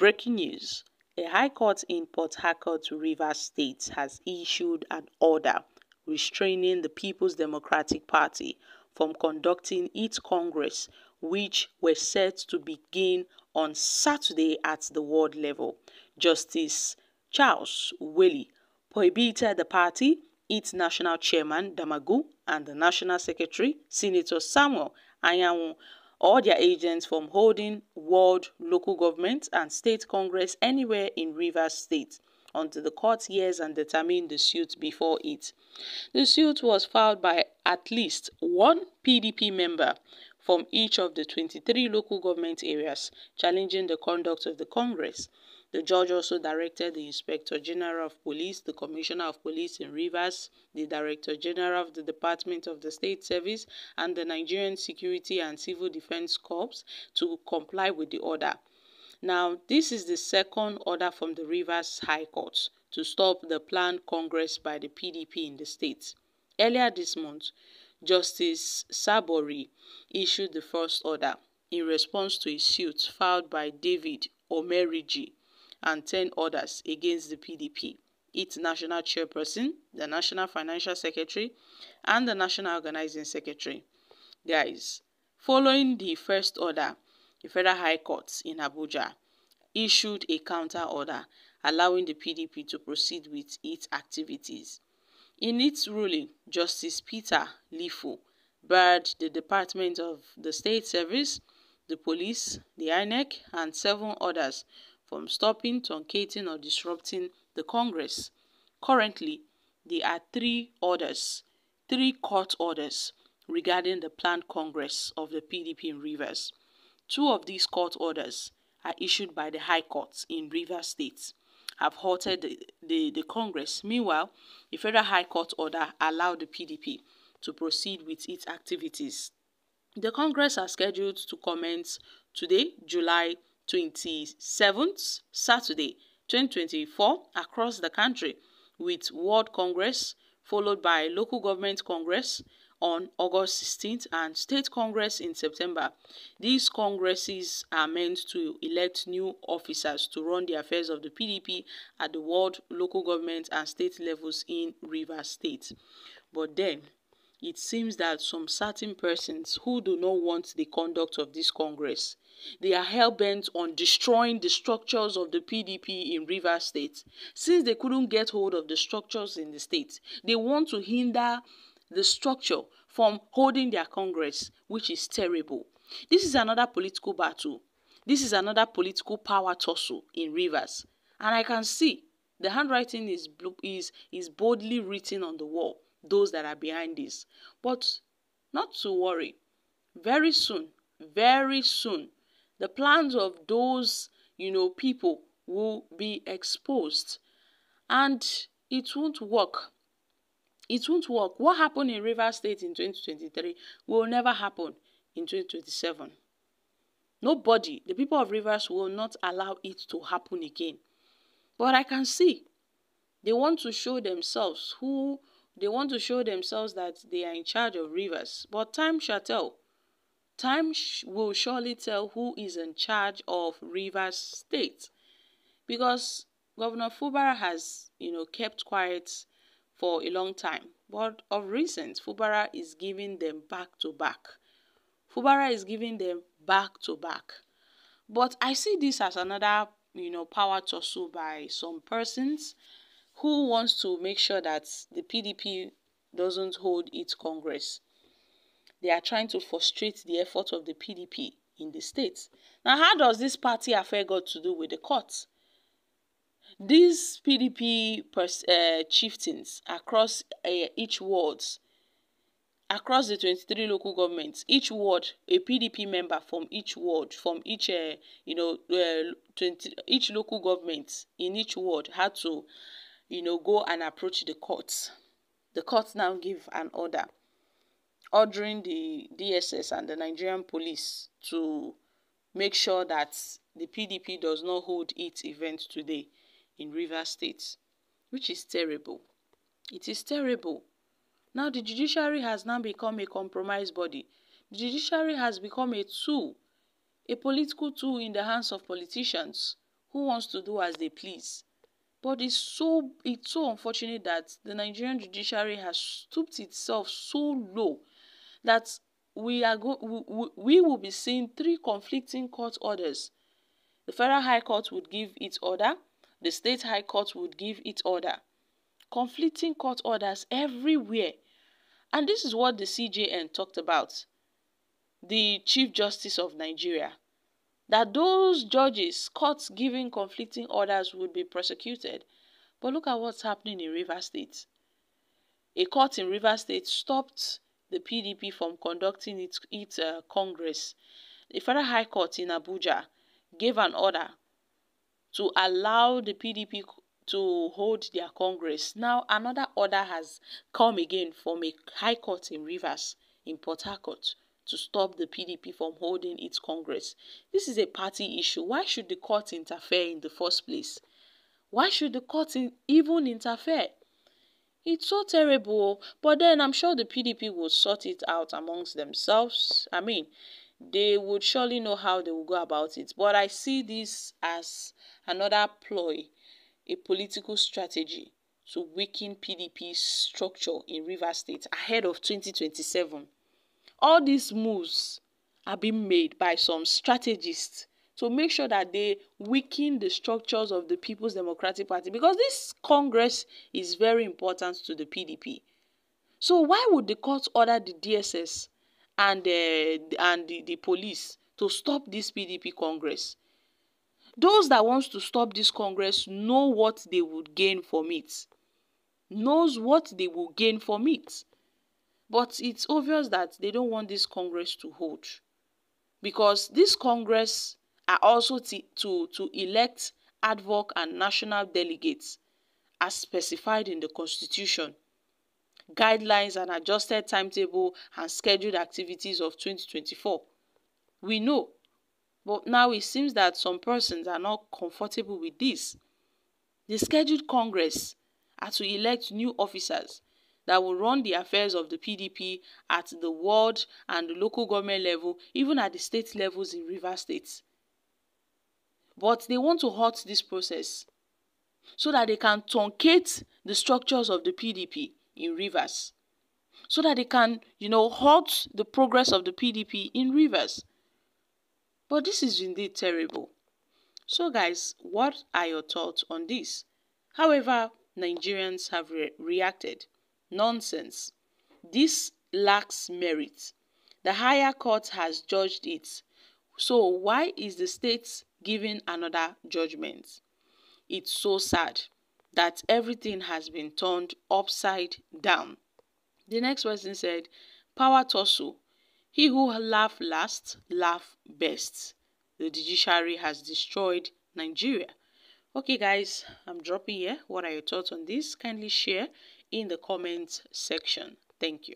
Breaking news: A High Court in Port Harcourt, Rivers State has issued an order restraining the People's Democratic Party from conducting its congress which was set to begin on Saturday at the ward level. Justice Charles Wali prohibited the party, its national chairman Damagum and the national secretary, Senator Samuel Anyanwu or their agents from holding ward, local government and state congress anywhere in Rivers State until the court hears and determines the suit before it. The suit was filed by at least one PDP member from each of the 23 local government areas challenging the conduct of the congress. The judge also directed the Inspector General of Police, the Commissioner of Police in Rivers, the Director General of the Department of the State Service, and the Nigerian Security and Civil Defense Corps to comply with the order. Now, this is the second order from the Rivers High Court to stop the planned congress by the PDP in the state. Earlier this month, Justice Sabori issued the first order in response to a suit filed by David Omerigi and 10 others against the PDP, its national chairperson, the national financial secretary, and the national organizing secretary. Guys, following the first order, the Federal High Court in Abuja issued a counter order allowing the PDP to proceed with its activities. In its ruling, Justice Peter Lifu barred the Department of the State Service, the police, the INEC, and seven others from stopping, truncating or disrupting the Congress. Currently, there are three orders, three court orders regarding the planned Congress of the PDP in Rivers. Two of these court orders are issued by the High Court in Rivers State have halted the, the, the Congress. Meanwhile, the Federal High Court order allowed the PDP to proceed with its activities. The Congress are scheduled to commence today, July 27th, Saturday, 2024, across the country with World Congress, followed by Local Government Congress on August 16th and State Congress in September. These congresses are meant to elect new officers to run the affairs of the PDP at the world, local government and state levels in Rivers State. But then, it seems that some certain persons who do not want the conduct of this Congress, they are hell-bent on destroying the structures of the PDP in Rivers State. Since they couldn't get hold of the structures in the state, they want to hinder the structure from holding their Congress, which is terrible. This is another political battle. This is another political power tussle in Rivers. And I can see the handwriting is, is, is boldly written on the wall those that are behind this. But not to worry. Very soon, very soon, the plans of those, you know, people will be exposed. And it won't work. It won't work. What happened in River State in 2023 will never happen in 2027. Nobody, the people of Rivers will not allow it to happen again. But I can see they want to show themselves who they want to show themselves that they are in charge of rivers, but time shall tell. Time sh will surely tell who is in charge of Rivers State. Because Governor Fubara has, you know, kept quiet for a long time. But of recent, Fubara is giving them back to back. Fubara is giving them back to back. But I see this as another, you know, power tussle by some persons who wants to make sure that the PDP doesn't hold its Congress. They are trying to frustrate the effort of the PDP in the states. Now, how does this party affair got to do with the courts? These PDP uh, chieftains across uh, each ward, across the 23 local governments, each ward, a PDP member from each ward, from each, uh, you know, uh, 20, each local government in each ward had to you know, go and approach the courts. The courts now give an order ordering the DSS and the Nigerian police to make sure that the PDP does not hold its event today in River State, which is terrible. It is terrible. Now the judiciary has now become a compromise body. The judiciary has become a tool, a political tool in the hands of politicians who wants to do as they please. But it's so it's so unfortunate that the Nigerian judiciary has stooped itself so low that we are go we, we will be seeing three conflicting court orders. The Federal High Court would give its order, the State High Court would give its order. Conflicting court orders everywhere. And this is what the CJN talked about. The Chief Justice of Nigeria that those judges, courts giving conflicting orders would be prosecuted. But look at what's happening in River State. A court in River State stopped the PDP from conducting its, its uh, Congress. The Federal High Court in Abuja gave an order to allow the PDP to hold their Congress. Now, another order has come again from a High Court in Rivers, in Port Harcourt, to stop the PDP from holding its Congress. This is a party issue. Why should the court interfere in the first place? Why should the court in, even interfere? It's so terrible. Oh. But then I'm sure the PDP will sort it out amongst themselves. I mean, they would surely know how they will go about it. But I see this as another ploy, a political strategy to weaken PDP's structure in River State ahead of 2027. All these moves are being made by some strategists to make sure that they weaken the structures of the People's Democratic Party because this Congress is very important to the PDP. So why would the court order the DSS and uh, and the, the police to stop this PDP Congress? Those that wants to stop this Congress know what they would gain from it. Knows what they will gain from it. But it's obvious that they don't want this Congress to hold. Because this Congress are also to, to, elect ad hoc and national delegates as specified in the Constitution. Guidelines and adjusted timetable and scheduled activities of 2024. We know. But now it seems that some persons are not comfortable with this. The scheduled Congress are to elect new officers that will run the affairs of the PDP at the ward and the local government level, even at the state levels in river states. But they want to halt this process so that they can truncate the structures of the PDP in rivers, so that they can, you know, halt the progress of the PDP in rivers. But this is indeed terrible. So guys, what are your thoughts on this? However, Nigerians have re reacted. Nonsense. This lacks merit. The higher court has judged it. So why is the state giving another judgment? It's so sad that everything has been turned upside down. The next person said, Power tussle. He who laugh last, laugh best. The judiciary has destroyed Nigeria. Okay, guys, I'm dropping here. What are your thoughts on this? Kindly share in the comments section. Thank you.